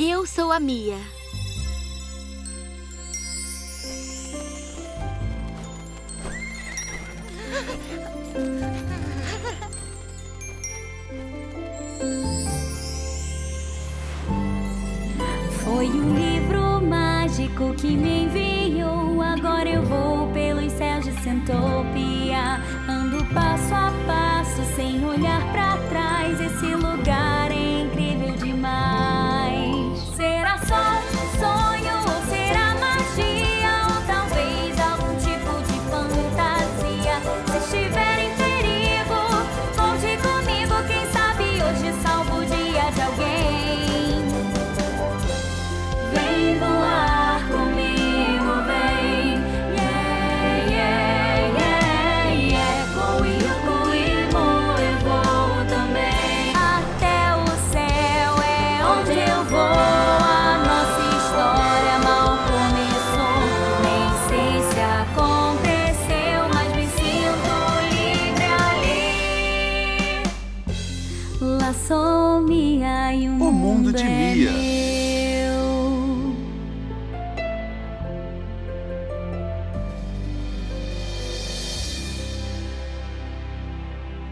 Eu sou a Mia. Foi um livro mágico que me enviou. Agora eu vou pelos céus de Centopia. Ando passo a passo, sem olhar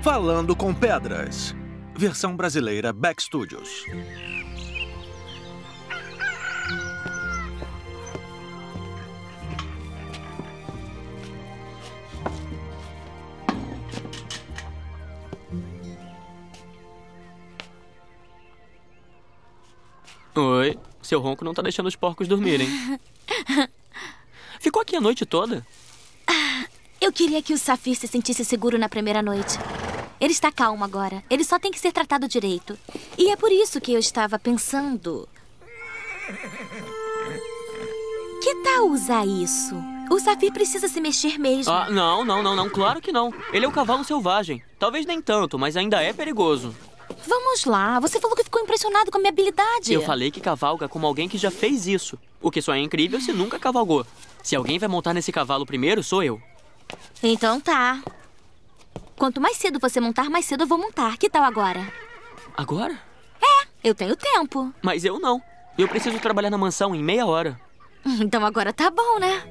Falando com Pedras. Versão brasileira Back Studios. Oi, seu ronco não tá deixando os porcos dormirem. Ficou aqui a noite toda? Eu queria que o Safir se sentisse seguro na primeira noite. Ele está calmo agora. Ele só tem que ser tratado direito. E é por isso que eu estava pensando. Que tal usar isso? O Safir precisa se mexer mesmo. Ah, não, não, não, não, claro que não. Ele é um cavalo selvagem. Talvez nem tanto, mas ainda é perigoso. Vamos lá. Você falou que ficou impressionado com a minha habilidade. Eu falei que cavalga como alguém que já fez isso. O que só é incrível se nunca cavalgou. Se alguém vai montar nesse cavalo primeiro, sou eu. Então tá. Quanto mais cedo você montar, mais cedo eu vou montar. Que tal agora? Agora? Eu tenho tempo. Mas eu não. Eu preciso trabalhar na mansão em meia hora. Então agora tá bom, né?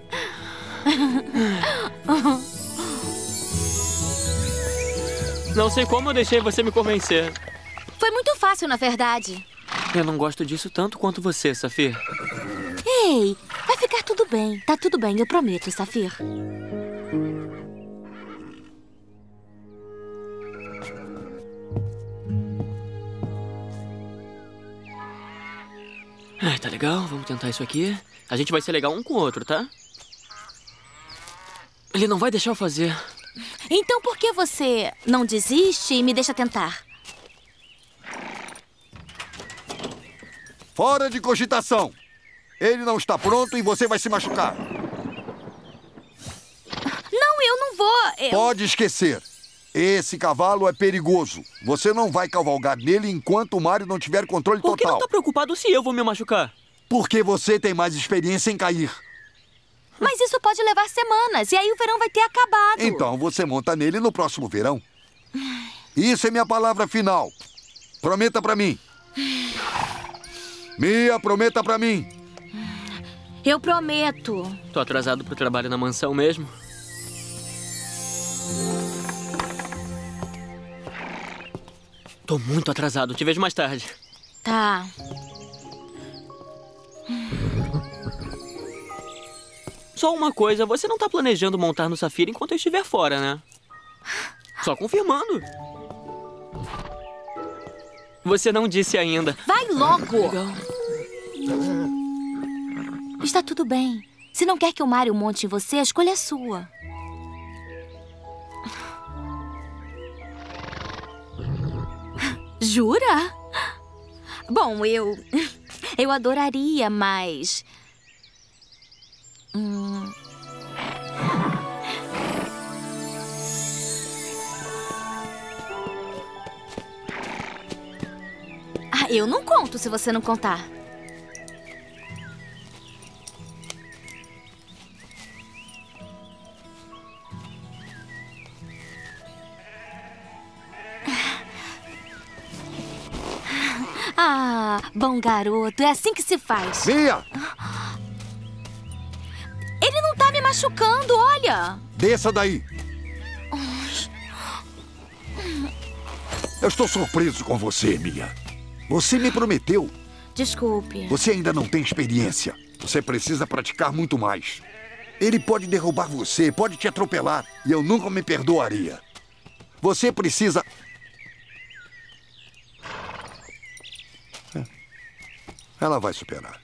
Não sei como eu deixei você me convencer. Foi muito fácil, na verdade. Eu não gosto disso tanto quanto você, Safir. Ei, vai ficar tudo bem. Tá tudo bem, eu prometo, Safir. Ai, tá legal, vamos tentar isso aqui. A gente vai ser legal um com o outro, tá? Ele não vai deixar eu fazer. Então por que você não desiste e me deixa tentar? Fora de cogitação. Ele não está pronto e você vai se machucar. Não, eu não vou. Eu... Pode esquecer. Esse cavalo é perigoso. Você não vai cavalgar nele enquanto o Mario não tiver controle Por que total. não tá preocupado se eu vou me machucar? Porque você tem mais experiência em cair. Mas isso pode levar semanas e aí o verão vai ter acabado. Então você monta nele no próximo verão. Isso é minha palavra final. Prometa pra mim. Mia, prometa pra mim. Eu prometo. Tô atrasado pro trabalho na mansão mesmo. Tô muito atrasado. Te vejo mais tarde. Tá. Só uma coisa, você não tá planejando montar no Safira enquanto eu estiver fora, né? Só confirmando. Você não disse ainda. Vai logo! Legal. Está tudo bem. Se não quer que o Mário monte em você, a escolha é sua. Jura? Bom, eu. Eu adoraria, mas. Hum, Ah, eu não conto se você não contar. Bom garoto, é assim que se faz. Mia, Ele não tá me machucando, olha. desça daí. Eu estou surpreso com você, Mia. Você me prometeu. Desculpe. Você ainda não tem experiência. Você precisa praticar muito mais. Ele pode derrubar você, pode te atropelar, e eu nunca me perdoaria. Você precisa. Ela vai superar.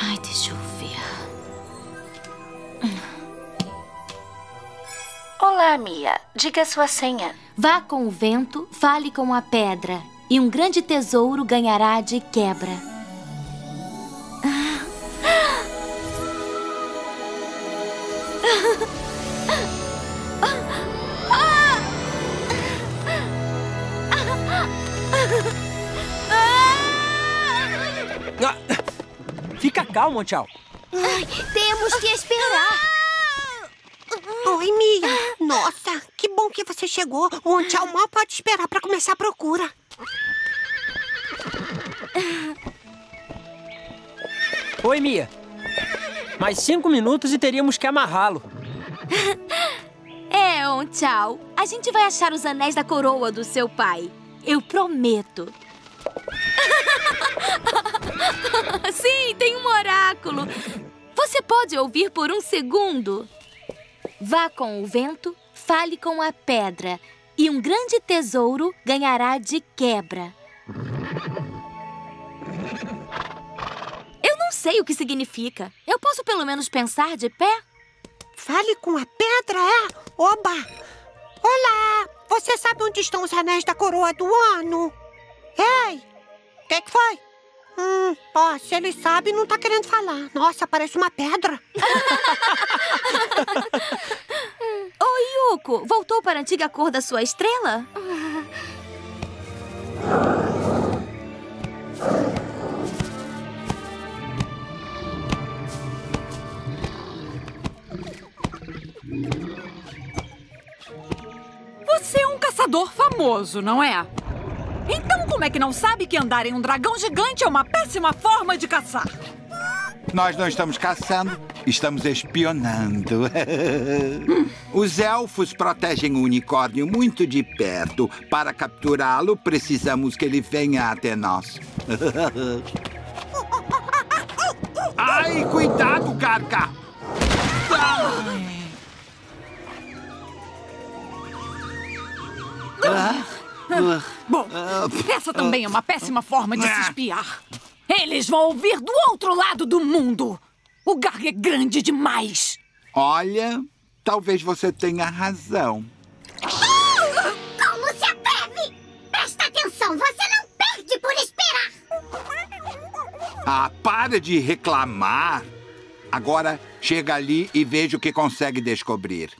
Ai, deixa eu ver. Olá, Mia. Diga a sua senha. Vá com o vento, fale com a pedra, e um grande tesouro ganhará de quebra. Ah, Fica calmo, tchau. Temos que esperar. Oi, Mia. Nossa, que bom que você chegou. O Antial mal pode esperar pra começar a procura. Oi, Mia. Mais cinco minutos e teríamos que amarrá-lo. É, um tchau. A gente vai achar os anéis da coroa do seu pai. Eu prometo. Sim, tem um oráculo. Você pode ouvir por um segundo? Vá com o vento, fale com a pedra, e um grande tesouro ganhará de quebra. Sei o que significa. Eu posso pelo menos pensar de pé? Fale com a pedra, é? Oba! Olá! Você sabe onde estão os anéis da coroa do ano? Ei! O que, que foi? Hum, ó, se ele sabe, não tá querendo falar. Nossa, parece uma pedra. Ô, Yuko, voltou para a antiga cor da sua estrela? caçador famoso, não é? Então como é que não sabe que andar em um dragão gigante é uma péssima forma de caçar? Nós não estamos caçando, estamos espionando. Os elfos protegem o unicórnio muito de perto. Para capturá-lo, precisamos que ele venha até nós. Ai, cuidado, Carca! Bom, essa também é uma péssima forma de se espiar. Eles vão ouvir do outro lado do mundo. O Garg é grande demais. Olha, talvez você tenha razão. Como se atreve? Presta atenção, você não perde por esperar. Ah, para de reclamar. Agora chega ali e veja o que consegue descobrir.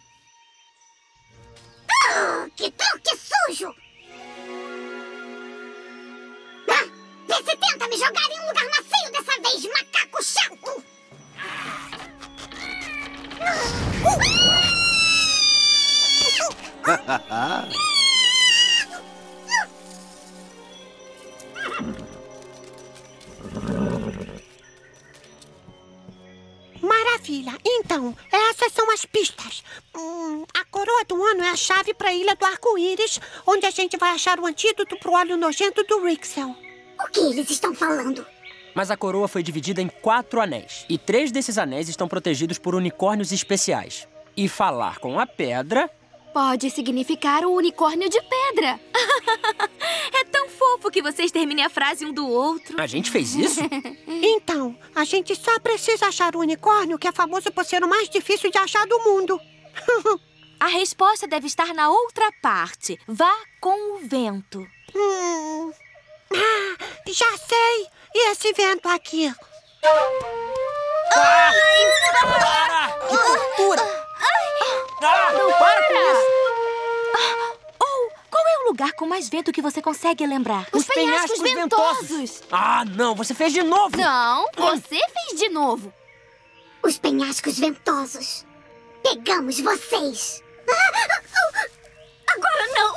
Maravilha. Então, essas são as pistas. Hum, a coroa do ano é a chave para a Ilha do Arco-Íris, onde a gente vai achar o antídoto pro óleo nojento do Rixel. O que eles estão falando? Mas a coroa foi dividida em quatro anéis. E três desses anéis estão protegidos por unicórnios especiais. E falar com a pedra Pode significar o unicórnio de pedra. é tão fofo que vocês terminem a frase um do outro. A gente fez isso? Então, a gente só precisa achar o unicórnio que é famoso por ser o mais difícil de achar do mundo. A resposta deve estar na outra parte. Vá com o vento. Hum. Ah, já sei! E esse vento aqui? Para! Que lugar com mais vento que você consegue lembrar? Os penhascos ventosos. Ah, não, você fez de novo. Não, você fez de novo. Os penhascos ventosos. Pegamos vocês. Agora não.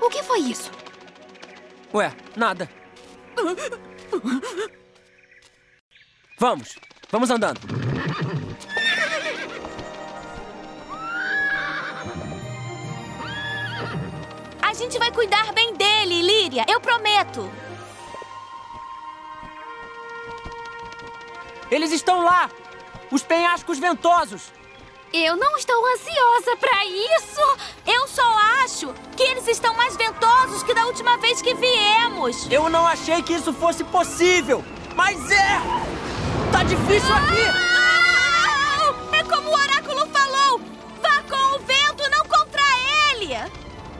O que foi isso? Ué, nada. Vamos, vamos andando. Gente vai cuidar bem dele, Líria. Eu prometo. Eles estão lá! Os penhascos ventosos! Eu não estou ansiosa pra isso! Eu só acho que eles estão mais ventosos que da última vez que viemos! Eu não achei que isso fosse possível! Mas é! Tá difícil aqui!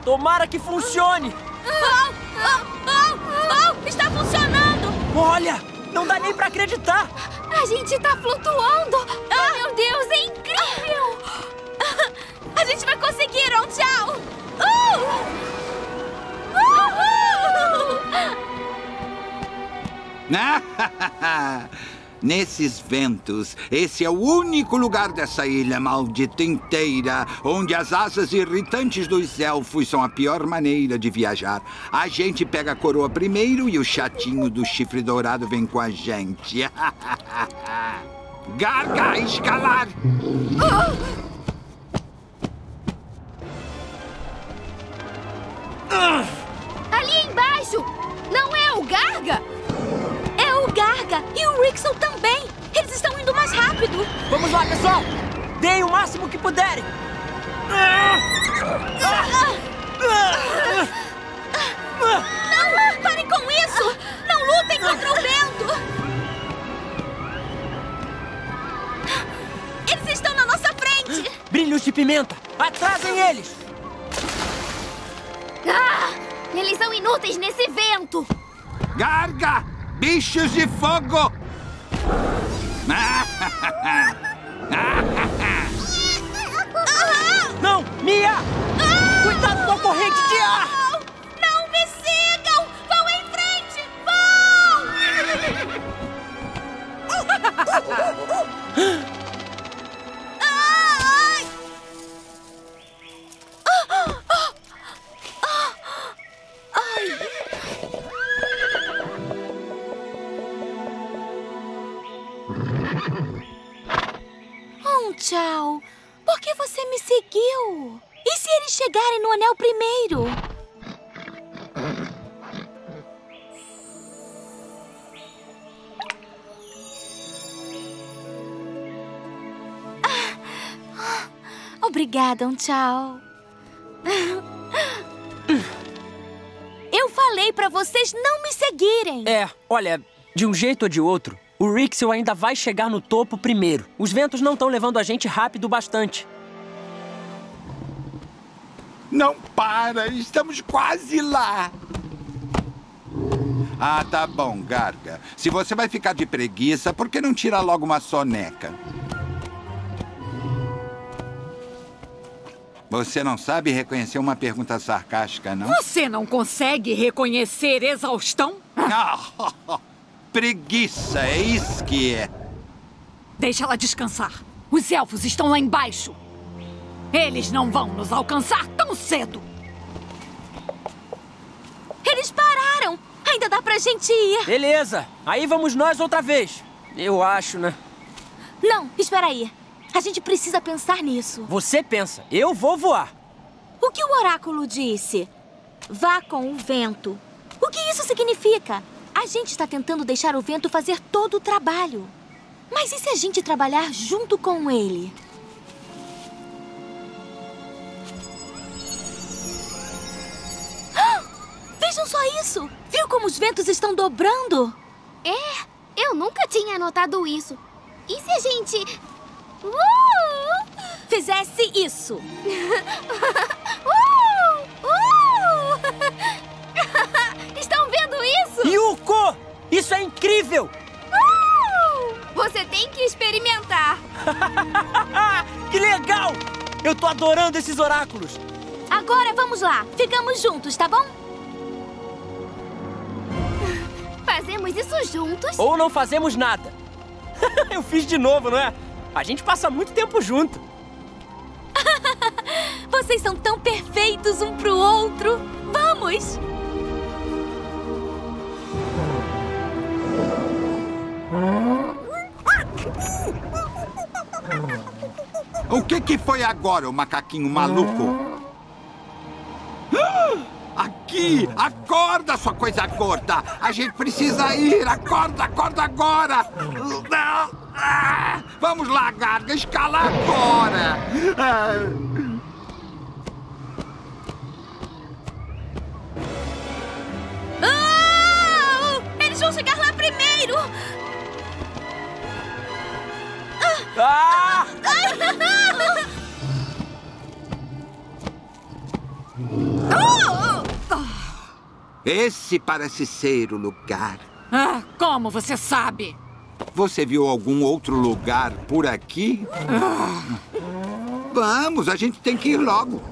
Tomara que funcione! Oh, oh, oh, oh, está funcionando! Olha! Não dá nem pra acreditar! A gente tá flutuando! Oh, meu Deus, é incrível! A gente vai conseguir, um tchau! Nesses ventos, esse é o único lugar dessa ilha maldita inteira onde as asas irritantes dos elfos são a pior maneira de viajar. A gente pega a coroa primeiro e o chatinho do chifre dourado vem com a gente. Garga, escalar! Ali embaixo! Não é o Garga? O Garga e o Rixel também! Eles estão indo mais rápido! Vamos lá, pessoal! Deem o máximo que puderem! Não! Parem com isso! Não lutem contra o vento! Eles estão na nossa frente! Brilhos de pimenta! Atrasem eles! Ah! Eles são inúteis nesse vento! Garga! Bichos de fogo! Não! Mia! Cuidado com a corrente de ar! Não me sigam! Vão em frente! Vão! Um tchau. Eu falei pra vocês não me seguirem. É, olha, de um jeito ou de outro, o Rixel ainda vai chegar no topo primeiro. Os ventos não estão levando a gente rápido bastante. Não para! Estamos quase lá! Ah, tá bom, Garga. Se você vai ficar de preguiça, por que não tira logo uma soneca? Você não sabe reconhecer uma pergunta sarcástica, não? Você não consegue reconhecer exaustão? Ah, preguiça, é isso que é. Deixa ela descansar. Os elfos estão lá embaixo. Eles não vão nos alcançar tão cedo. Eles pararam! Ainda dá pra gente ir. Beleza, aí vamos nós outra vez. Eu acho, né? Não, espera aí. A gente precisa pensar nisso. Você pensa, eu vou voar. O que o oráculo disse? Vá com o vento. O que isso significa? A gente está tentando deixar o vento fazer todo o trabalho. Mas e se a gente trabalhar junto com ele? Ah! Vejam só isso! Viu como os ventos estão dobrando? É, eu nunca tinha notado isso. E se a gente. Uh! Fizesse isso! uh! Uh! Estão vendo isso? Yuko! Isso é incrível! Uh! Você tem que experimentar. que legal! Eu tô usando esses oráculos. Agora vamos lá. Ficamos juntos, tá bom? Fazemos isso juntos? Ou não fazemos nada. Eu fiz de novo, não é? A gente passa muito tempo junto. Vocês são tão perfeitos um pro outro. Vamos! O que que foi agora, o macaquinho maluco? Ah! Aqui! Acorda, sua coisa gorda! A gente precisa ir! Acorda, acorda agora! Não! Ah! Vamos lá, Garga, escala agora! Ah! Ah! Eles vão chegar lá primeiro! Ah! Esse parece ser o lugar. Ah, como você sabe? Você viu algum outro lugar por aqui? Vamos, a gente tem que ir logo.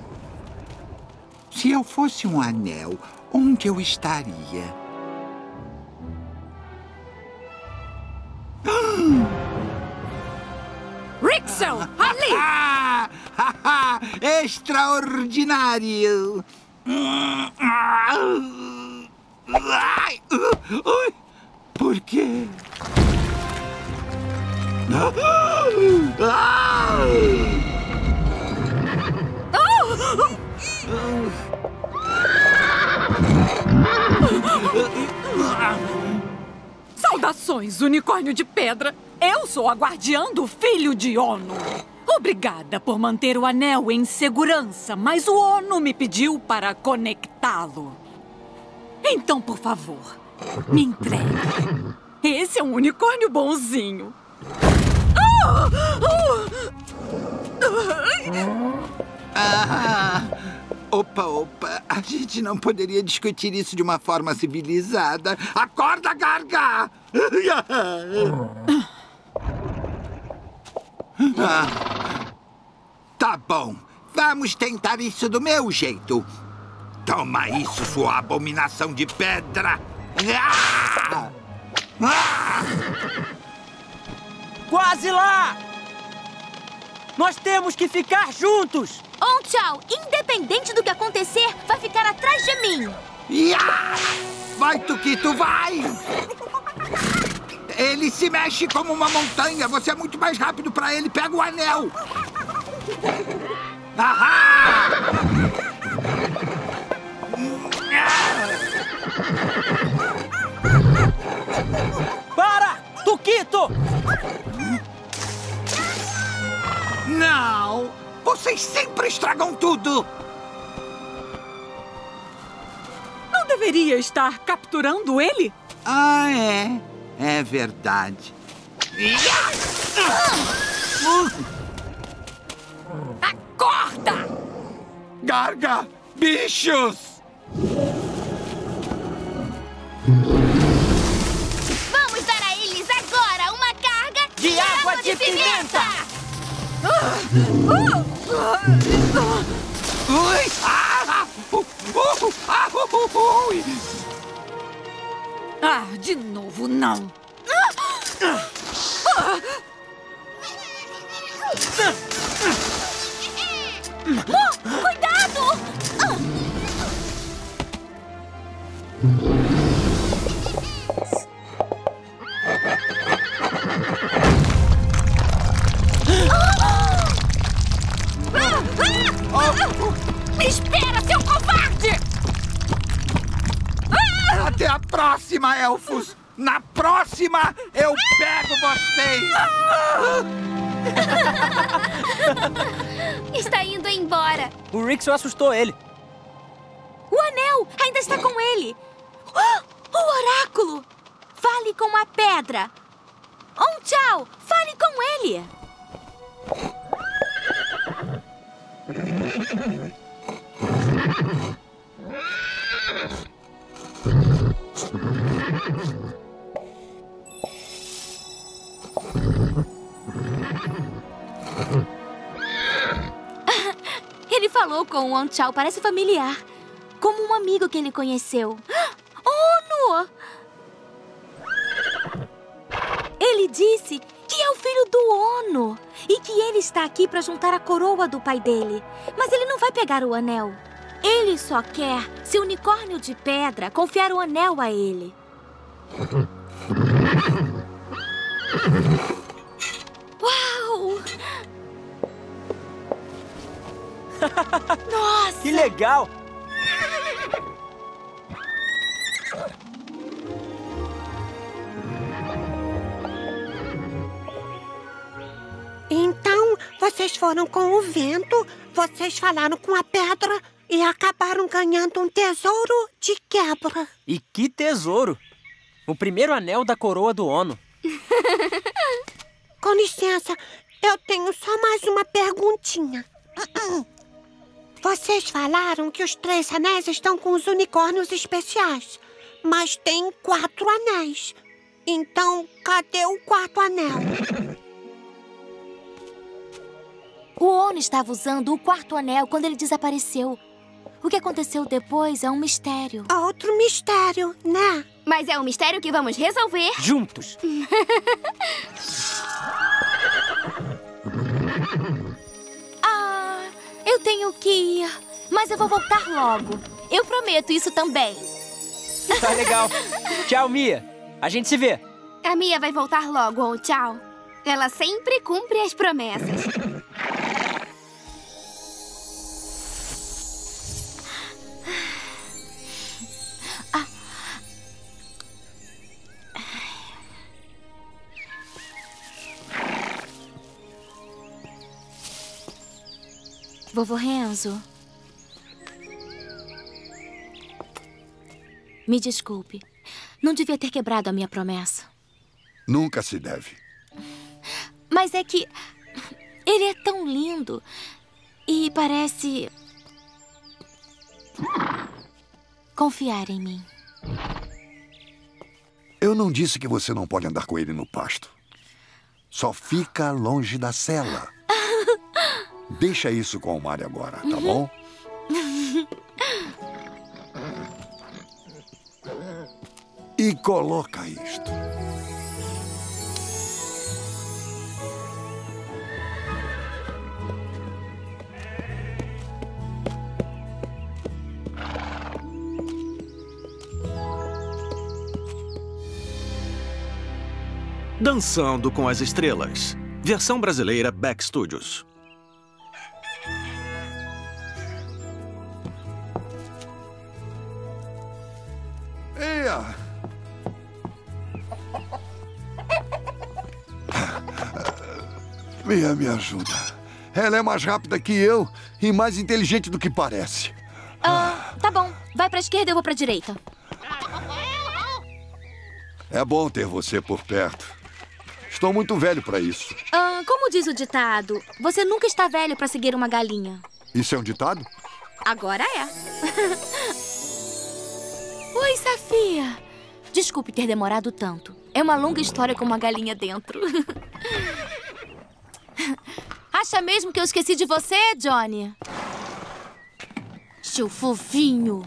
Se eu fosse um anel, onde eu estaria? Ali! Ah, Extraordinário! Ai, ui, Por quê? Saudações, unicórnio de pedra! Eu sou a guardiã do filho de Ono. Obrigada por manter o anel em segurança, mas o Ono me pediu para conectá-lo. Então, por favor, me entregue. Esse é um unicórnio bonzinho. Ah, opa, opa. A gente não poderia discutir isso de uma forma civilizada. Acorda, Garga! Ah, tá bom. Vamos tentar isso do meu jeito. Toma isso, sua abominação de pedra! Ah! Ah! Quase lá! Nós temos que ficar juntos! On tchau, independente do que acontecer, vai ficar atrás de mim. Ia! Vai, Tuquito, vai! Ele se mexe como uma montanha. Você é muito mais rápido pra ele. Pega o anel. Ahá! Para! Tuquito! Não! Vocês sempre estragam tudo! Não deveria estar capturando ele? Ah, é. É verdade. Acorda! Garga! Bichos! De pimenta! Ah, de novo não. Oh, cuidado! Me espera, seu covarde! Até a próxima, elfos! Na próxima, eu pego vocês! Está indo embora. O Rixel assustou ele. O anel ainda está com ele. Ah, o oráculo! Fale com a pedra. On tchau, fale com ele. com o On Chao parece familiar. Como um amigo que ele conheceu. Ono! Ele disse que é o filho do Ono e que ele está aqui para juntar a coroa do pai dele. Mas ele não vai pegar o anel. Ele só quer, se o unicórnio de pedra, confiar o anel a ele. Uau! Nossa! Que legal! Então, vocês foram com o vento, vocês falaram com a pedra e acabaram ganhando um tesouro de quebra. E que tesouro! O primeiro anel da coroa do Ono. Com licença, eu tenho só mais uma perguntinha. Vocês falaram que os três anéis estão com os unicórnios especiais, mas tem quatro anéis. Então, cadê o quarto anel? O Ono estava usando o quarto anel quando ele desapareceu. O que aconteceu depois é um mistério. Outro mistério, né? Mas é um mistério que vamos resolver. Juntos. ah, eu tenho que ir. Mas eu vou voltar logo. Eu prometo isso também. Tá legal. Tchau, Mia. A gente se vê. A Mia vai voltar logo, ou tchau. Ela sempre cumpre as promessas. Vovô Renzo. Me desculpe. Não devia ter quebrado a minha promessa. Nunca se deve. Mas é que. Ele é tão lindo. E parece. Confiar em mim. Eu não disse que você não pode andar com ele no pasto. Só fica longe da cela. Deixa isso com o Mário agora, tá bom? E coloca isto. Dançando com as Estrelas. Versão brasileira Back Studios. Mia, me ajuda. Ela é mais rápida que eu e mais inteligente do que parece. Ah, tá bom. Vai pra esquerda, eu vou pra direita. É bom ter você por perto. Estou muito velho para isso. Ah, como diz o ditado, você nunca está velho para seguir uma galinha. Isso é um ditado? Agora é. Oi, Safia. Desculpe ter demorado tanto. É uma longa história com uma galinha dentro. Acha mesmo que eu esqueci de você, Johnny? Seu fofinho.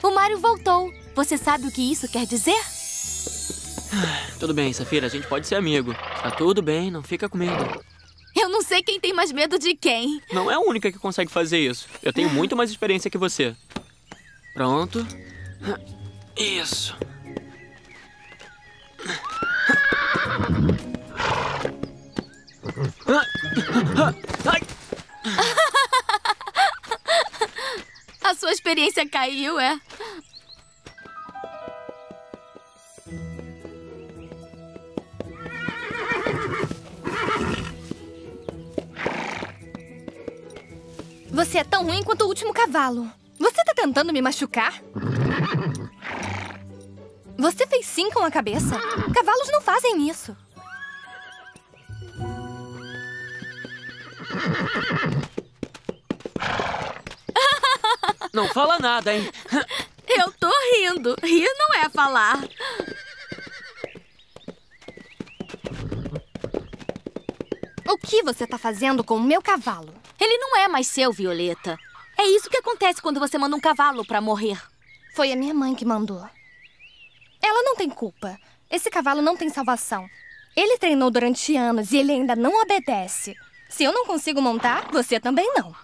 O Mário voltou. Você sabe o que isso quer dizer? Tudo bem, Safira, a gente pode ser amigo. Tá tudo bem, não fica com medo. Eu não sei quem tem mais medo de quem. Não é a única que consegue fazer isso. Eu tenho muito mais experiência que você. Pronto. Isso. A sua experiência caiu, é? Você é tão ruim quanto o último cavalo. Você tá tentando me machucar? Você fez sim com a cabeça. Cavalos não fazem isso. Não fala nada, hein? Eu tô rindo. Rir não é falar. O que você tá fazendo com o meu cavalo? Ele não é mais seu, Violeta. É isso que acontece quando você manda um cavalo pra morrer. Foi a minha mãe que mandou. Ela não tem culpa. Esse cavalo não tem salvação. Ele treinou durante anos e ele ainda não obedece. Se eu não consigo montar, você também não.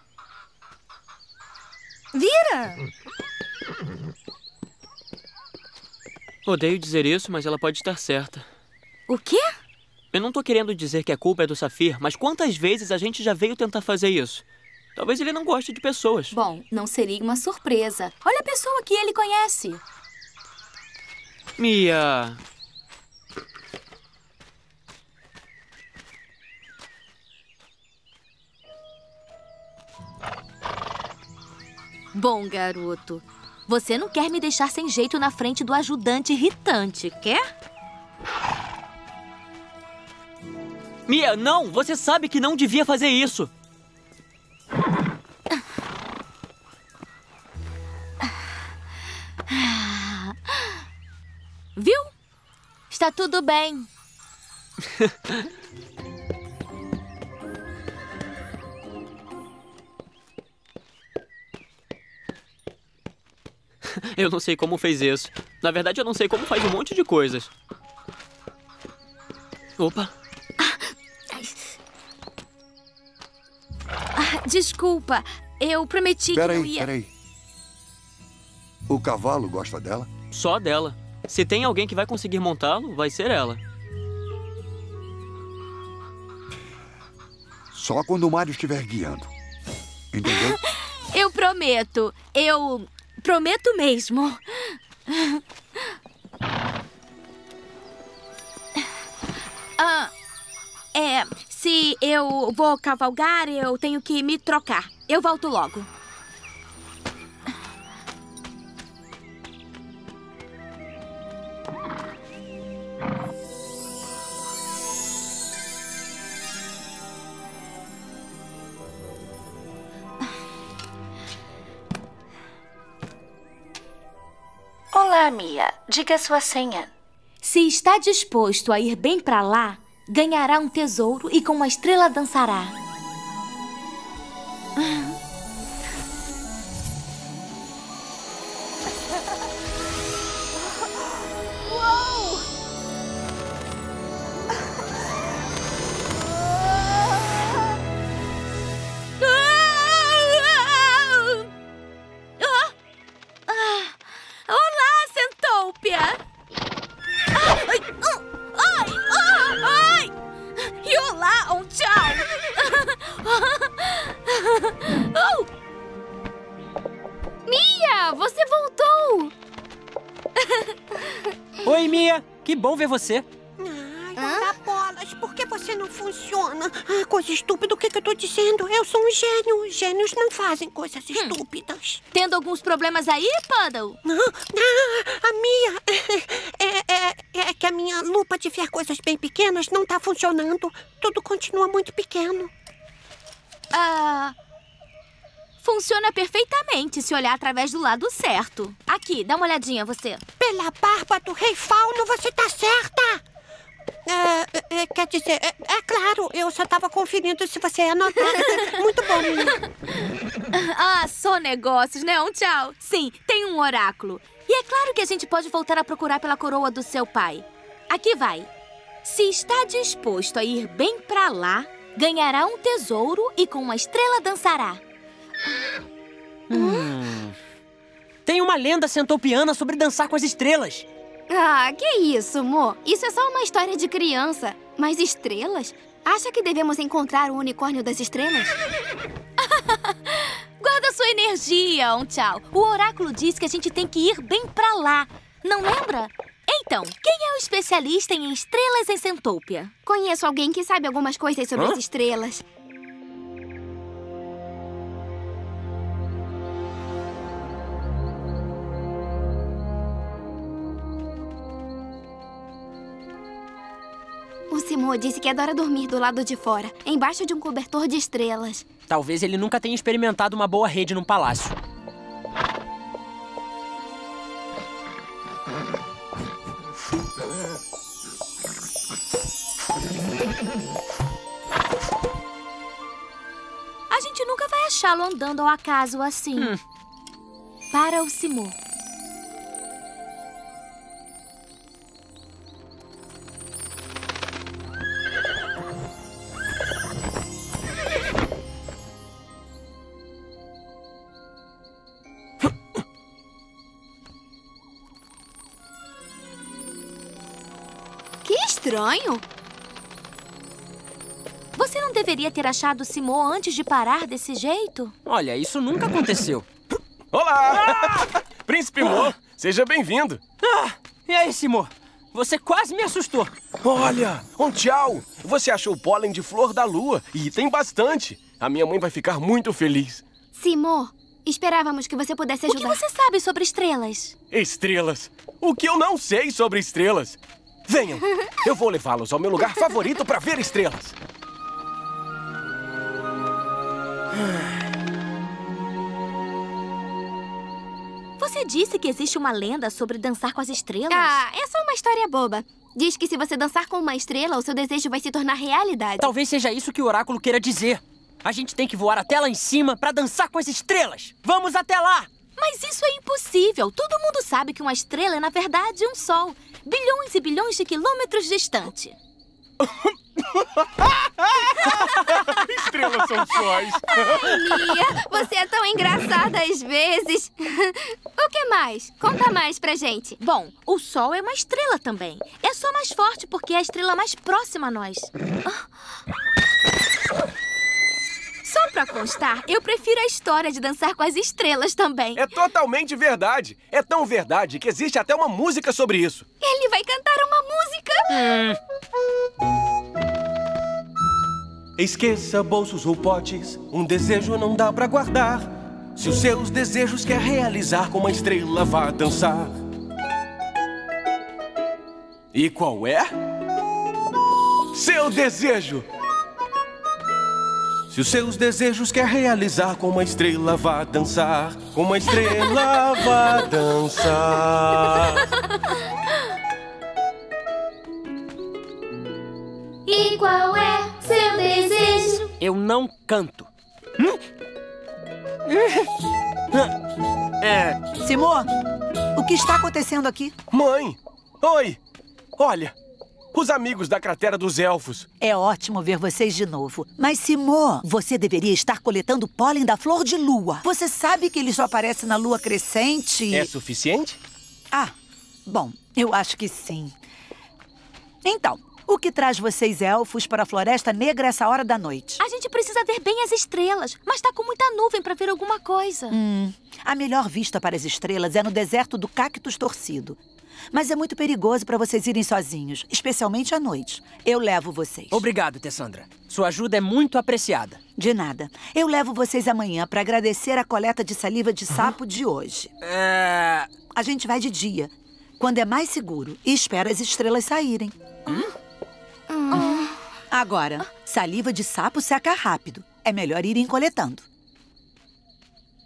Vira! Odeio dizer isso, mas ela pode estar certa. O quê? Eu não tô querendo dizer que a culpa é do Safir, mas quantas vezes a gente já veio tentar fazer isso? Talvez ele não goste de pessoas. Bom, não seria uma surpresa. Olha a pessoa que ele conhece. Mia. Bom, garoto. Você não quer me deixar sem jeito na frente do ajudante irritante, quer? Mia, não! Você sabe que não devia fazer isso! Viu? Está tudo bem. Eu não sei como fez isso. Na verdade, eu não sei como faz um monte de coisas. Opa. Ah, desculpa, eu prometi que eu Peraí, ia... peraí. O cavalo gosta dela? Só dela. Se tem alguém que vai conseguir montá-lo, vai ser ela. Só quando o Mário estiver guiando. Entendeu? Eu prometo. Eu prometo mesmo. Ah, é, se eu vou cavalgar, eu tenho que me trocar. Eu volto logo. Diga sua senha. Se está disposto a ir bem pra lá, ganhará um tesouro e com uma estrela dançará. Oi, Mia. Que bom ver você. Ai, ora bolas, por que você não funciona? Ah, coisa estúpida, o que, que eu tô dizendo? Eu sou um gênio. Gênios não fazem coisas estúpidas. Tendo alguns problemas aí, Puddle? Não, não, a minha. É, é, é que a minha lupa de ver coisas bem pequenas não tá funcionando. Tudo continua muito pequeno. Ah. Funciona perfeitamente se olhar através do lado certo. Aqui, dá uma olhadinha, você. Pela barba do rei Fauno, você tá certa! É, é, quer dizer, é, é claro, eu só tava conferindo se você ia anotar. Muito bom, menina. Ah, só negócios, né? Um tchau. Sim, tem um oráculo. E é claro que a gente pode voltar a procurar pela coroa do seu pai. Aqui vai. Se está disposto a ir bem pra lá, ganhará um tesouro e com uma estrela dançará. Hum. Tem uma lenda centopiana sobre dançar com as estrelas. Ah, que isso, Mo? Isso é só uma história de criança. Mas estrelas? Acha que devemos encontrar o unicórnio das estrelas? Guarda sua energia, um tchau. O oráculo diz que a gente tem que ir bem pra lá. Não lembra? Então, quem é o especialista em estrelas em Centópia? Conheço alguém que sabe algumas coisas sobre Hã? as estrelas. O Simô disse que adora dormir do lado de fora, embaixo de um cobertor de estrelas. Talvez ele nunca tenha experimentado uma boa rede num palácio. A gente nunca vai achá-lo andando ao acaso assim. Hum. Para o Simô. Estranho. Você não deveria ter achado o Simô antes de parar desse jeito? Olha, isso nunca aconteceu. Olá! Príncipe Mo, seja bem-vindo. Ah, e aí, Simô? Você quase me assustou. Olha, um tchau. Você achou pólen de flor da lua e tem bastante. A minha mãe vai ficar muito feliz. Simô, esperávamos que você pudesse O que ajudar. você sabe sobre estrelas? Estrelas. O que eu não sei sobre estrelas? Venham, eu vou levá-los ao meu lugar favorito para ver estrelas. Você disse que existe uma lenda sobre dançar com as estrelas? Ah, é só uma história boba. Diz que se você dançar com uma estrela, o seu desejo vai se tornar realidade. Talvez seja isso que o oráculo queira dizer. A gente tem que voar até lá em cima pra dançar com as estrelas. Vamos até lá! Mas isso é impossível. Todo mundo sabe que uma estrela é, na verdade, um sol. Bilhões e bilhões de quilômetros distante. Estrelas são sóis. Ai, Mia, você é tão engraçada às vezes. O que mais? Conta mais pra gente. Bom, o Sol é uma estrela também. É só mais forte porque é a estrela mais próxima a nós. Só pra constar, eu prefiro a história de dançar com as estrelas também. É totalmente verdade. É tão verdade que existe até uma música sobre isso. Ele vai cantar uma música. Esqueça bolsos ou potes, um desejo não dá pra guardar. Se os seus desejos quer realizar, com uma estrela vá dançar. E qual é? Seu desejo! Se os seus desejos quer realizar, com uma estrela vá dançar. Com uma estrela vá dançar. E qual é seu desejo? Eu não canto. É. Simô, o que está acontecendo aqui? Mãe! Oi! Olha, os amigos da cratera dos elfos. É ótimo ver vocês de novo. Mas, Simô, você deveria estar coletando pólen da flor de lua. Você sabe que ele só aparece na lua crescente? É suficiente? Ah, bom, eu acho que sim. Então, o que traz vocês elfos para a Floresta Negra essa hora da noite? A gente precisa ver bem as estrelas, mas tá com muita nuvem pra ver alguma coisa. Hum, a melhor vista para as estrelas é no deserto do Cactus Torcido. Mas é muito perigoso para vocês irem sozinhos, especialmente à noite. Eu levo vocês. Obrigado, Tessandra. Sua ajuda é muito apreciada. De nada. Eu levo vocês amanhã para agradecer a coleta de saliva de sapo de hoje. É... A gente vai de dia, quando é mais seguro, e espera as estrelas saírem. Agora, saliva de sapo seca rápido. É melhor irem coletando.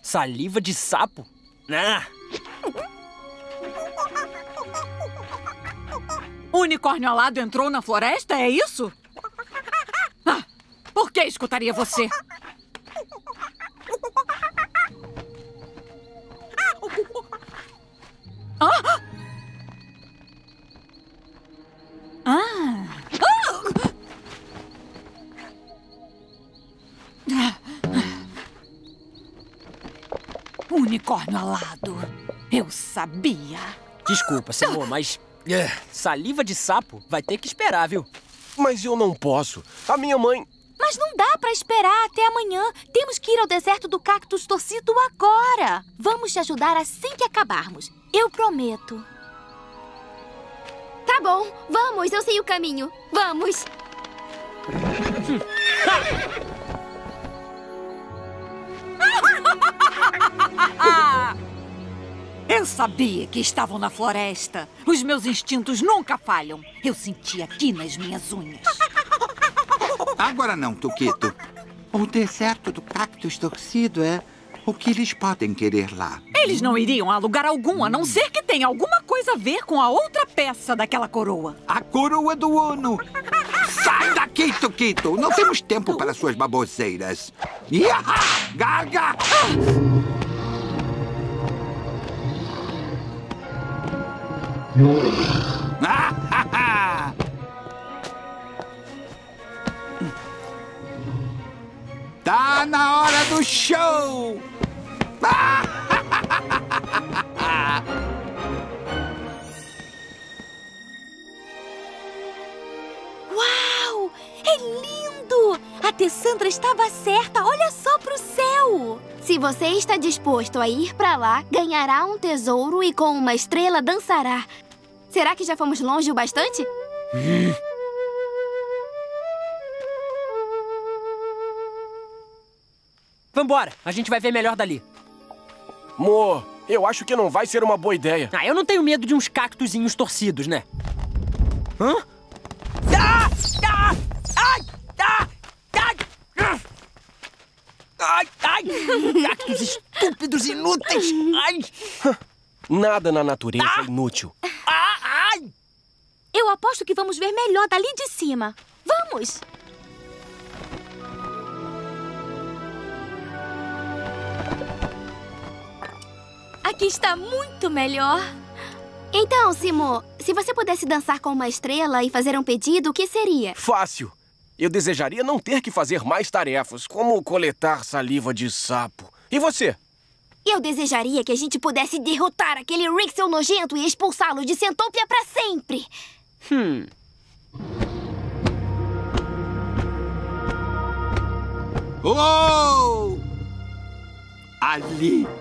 Saliva de sapo? Ah, O unicórnio alado entrou na floresta, é isso? Ah, por que escutaria você? Ah! Ah! Ah! Unicórnio alado. Eu sabia. desculpa, Simô, mas... é, Saliva de sapo vai ter que esperar, viu? Mas eu não posso. A minha mãe. Mas não dá pra esperar até amanhã. Temos que ir ao deserto do cactus torcido agora. Vamos te ajudar assim que acabarmos. Eu prometo. Tá bom, vamos, eu sei o caminho. Vamos. Eu sabia que estavam na floresta. Os meus instintos nunca falham. Eu senti aqui nas minhas unhas. Agora não, Tuquito. O deserto do cactus torcido é o que eles podem querer lá. Eles não iriam a lugar algum, a não ser que tenha alguma coisa a ver com a outra peça daquela coroa. A coroa do Ono. Sai daqui, Tuquito! Não temos tempo para suas baboseiras. Iaha! Gaga! Ah, Tá na hora do show! Uau! É lindo! A Tessandra estava certa. Olha só pro céu! Se você está disposto a ir pra lá, ganhará um tesouro e com uma estrela dançará. Será que já fomos longe o bastante? Vambora, a gente vai ver melhor dali. Mo, eu acho que não vai ser uma boa ideia. Ah, eu não tenho medo de uns cactuzinhos torcidos, né? Hã? Ah! Ah! Ai! Ah! Ai! Ai! Ai! Cactos estúpidos inúteis! Ai! Nada na natureza é inútil. Eu aposto que vamos ver melhor dali de cima. Vamos! Aqui está muito melhor. Então, Simo, se você pudesse dançar com uma estrela e fazer um pedido, o que seria? Fácil. Eu desejaria não ter que fazer mais tarefas, como coletar saliva de sapo. E você? Eu desejaria que a gente pudesse derrotar aquele Rixel nojento e expulsá-lo de Centopia pra sempre. Hum. Oh! Ali!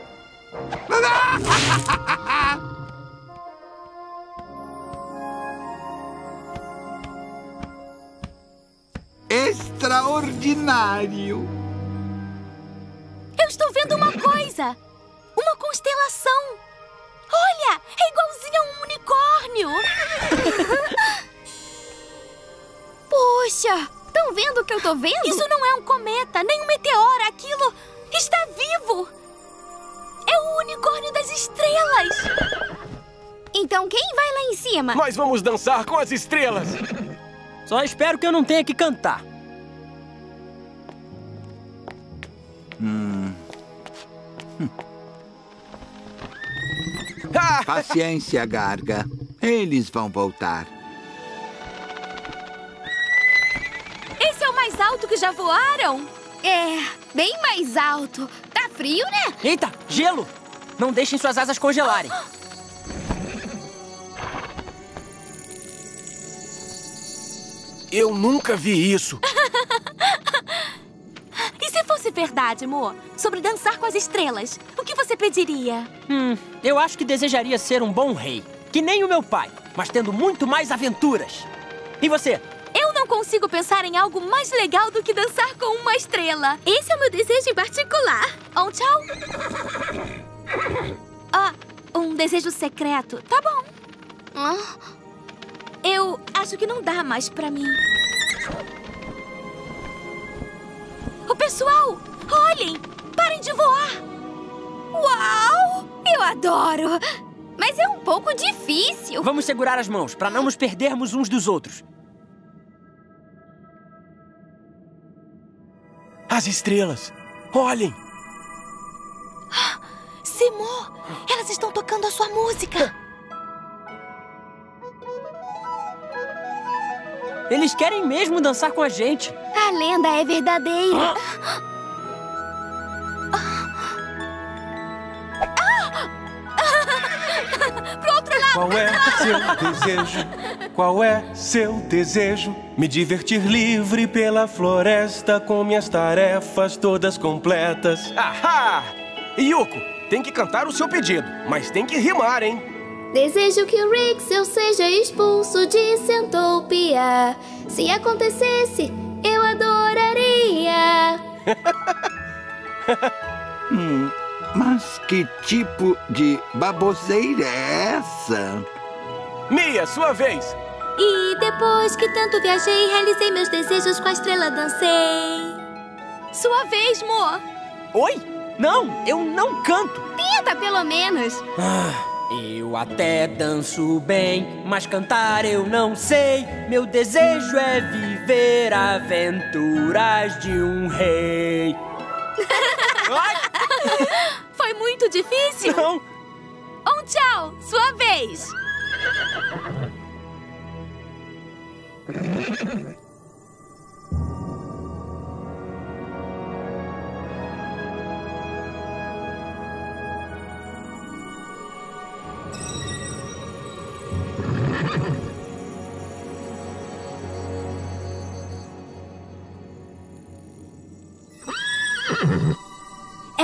Extraordinário! Eu estou vendo uma coisa. Uma constelação. Olha, é igualzinho a um unicórnio. Puxa, estão vendo o que eu tô vendo? Isso não é um cometa, nem um meteoro. Aquilo está vivo. É o unicórnio das estrelas. Então quem vai lá em cima? Nós vamos dançar com as estrelas. Só espero que eu não tenha que cantar. Hum. Paciência, Garga. Eles vão voltar. Esse é o mais alto que já voaram? É, bem mais alto. Tá frio, né? Eita, gelo! Não deixem suas asas congelarem. Eu nunca vi isso. E se fosse verdade, amor, sobre dançar com as estrelas, o que você pediria? Hum, eu acho que desejaria ser um bom rei. Que nem o meu pai, mas tendo muito mais aventuras. E você? Eu não consigo pensar em algo mais legal do que dançar com uma estrela. Esse é o meu desejo em particular. Um tchau. Ah, um desejo secreto. Tá bom. Ah, Eu acho que não dá mais pra mim. Pessoal, olhem! Parem de voar! Uau! Eu adoro! Mas é um pouco difícil. Vamos segurar as mãos para não nos perdermos uns dos outros. As estrelas. Olhem. Simô, elas estão tocando a sua música. Eles querem mesmo dançar com a gente. A lenda é verdadeira. Pro outro lado! Qual é seu desejo? Qual é seu desejo? Me divertir livre pela floresta com minhas tarefas todas completas. Ahá! Yuko, tem que cantar o seu pedido, mas tem que rimar, hein? Desejo que o Rixel seja expulso de Centopia. Se acontecesse, eu adoraria. Hum, mas que tipo de baboseira é essa? Mia, sua vez. E depois que tanto viajei, realizei meus desejos com a estrela dancei. Sua vez, Mo. Oi? Não, eu não canto. Tenta, pelo menos. Ah, eu até danço bem, mas cantar eu não sei. Meu desejo é viver aventuras de um rei. Foi muito difícil? Não. Um tchau, sua vez.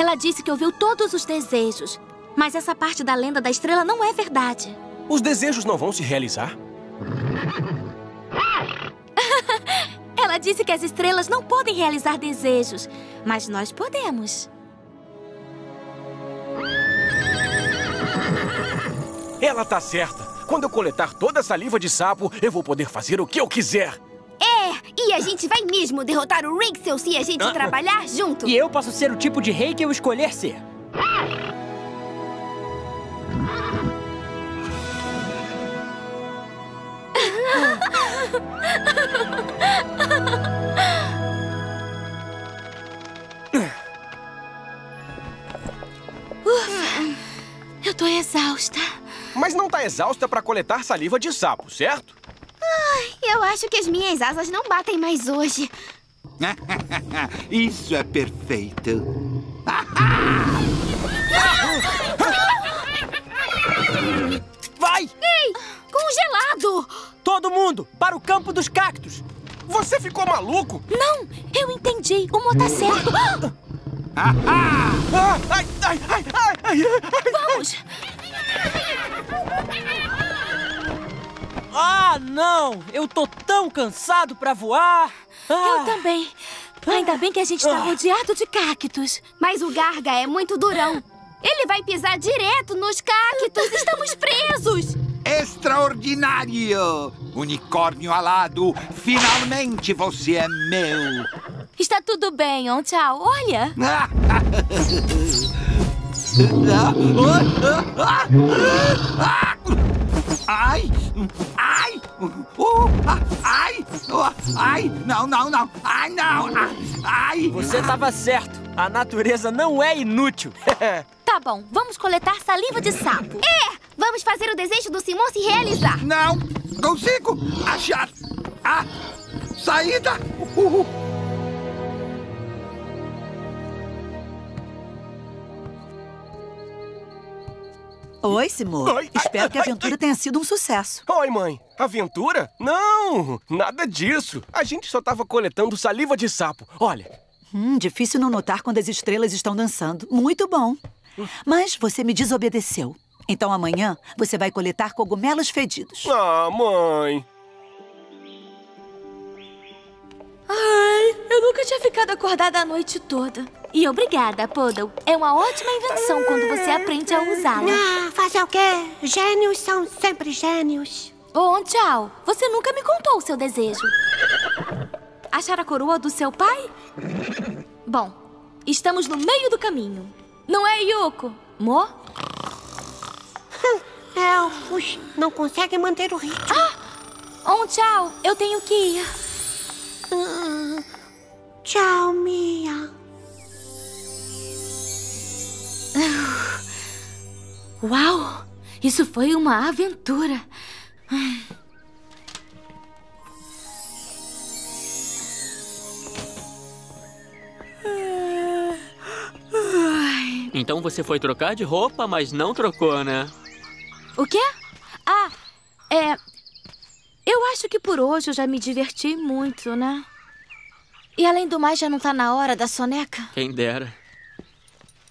Ela disse que ouviu todos os desejos. Mas essa parte da lenda da estrela não é verdade. Os desejos não vão se realizar? Ela disse que as estrelas não podem realizar desejos, mas nós podemos. Ela tá certa. Quando eu coletar toda a saliva de sapo, eu vou poder fazer o que eu quiser. E a gente vai mesmo derrotar o Rixel se a gente Ah. trabalhar junto. E eu posso ser o tipo de rei que eu escolher ser. Ufa, eu tô exausta. Mas não tá exausta pra coletar saliva de sapo, certo? Ai, eu acho que as minhas asas não batem mais hoje. Isso é perfeito. Vai! Ei, congelado! Todo mundo, para o campo dos cactos! Você ficou maluco? Não, eu entendi. O Mo tá certo. Ah, Vamos! Ah, não! Eu tô tão cansado pra voar! Ah. Eu também. Ainda bem que a gente tá Ah. rodeado de cactos. Mas o Garga é muito durão. Ele vai pisar direto nos cactos. Estamos presos. Extraordinário! Unicórnio alado, finalmente você é meu! Está tudo bem, On Tchau. Olha. Ai! Ai! Uh, ah, ai! Uh, ai! Não, não, não! Ai, não! Ah, Ai! Você tava certo. A natureza não é inútil. Tá bom, vamos coletar saliva de sapo. É! Vamos fazer o desejo do Simon se realizar. Não! Consigo achar a saída! Uhul. Oi, Simor. Oi. Espero que a aventura tenha sido um sucesso. Oi, mãe. Aventura? Não, nada disso. A gente só tava coletando saliva de sapo. Olha, Hum, difícil não notar quando as estrelas estão dançando. Muito bom. Mas você me desobedeceu. Então amanhã você vai coletar cogumelos fedidos. Ah, mãe. Ai, eu nunca tinha ficado acordada a noite toda. E obrigada, Poodle. É uma ótima invenção quando você aprende a usá-la. Ah, fazer o quê? Gênios são sempre gênios. On Tchau, você nunca me contou o seu desejo. Achar a coroa do seu pai? Bom, estamos no meio do caminho. Não é, Yuko? Mo? Elfos não conseguem manter o ritmo. Ah! On Tchau, eu tenho que ir. Ah, tchau, Mia. Uau! Isso foi uma aventura. Então você foi trocar de roupa, mas não trocou, né? O quê? Ah, é. Eu acho que por hoje eu já me diverti muito, né? E além do mais, já não tá na hora da soneca? Quem dera.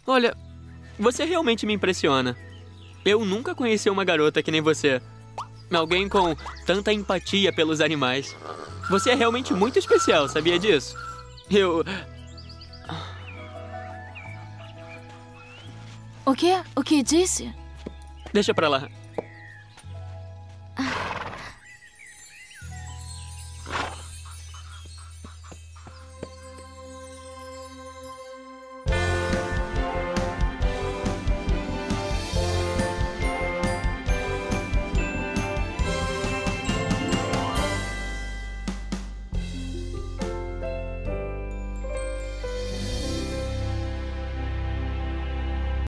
Olha, você realmente me impressiona. Eu nunca conheci uma garota que nem você. Alguém com tanta empatia pelos animais. Você é realmente muito especial, sabia disso? Eu. O quê? O que disse? Deixa pra lá.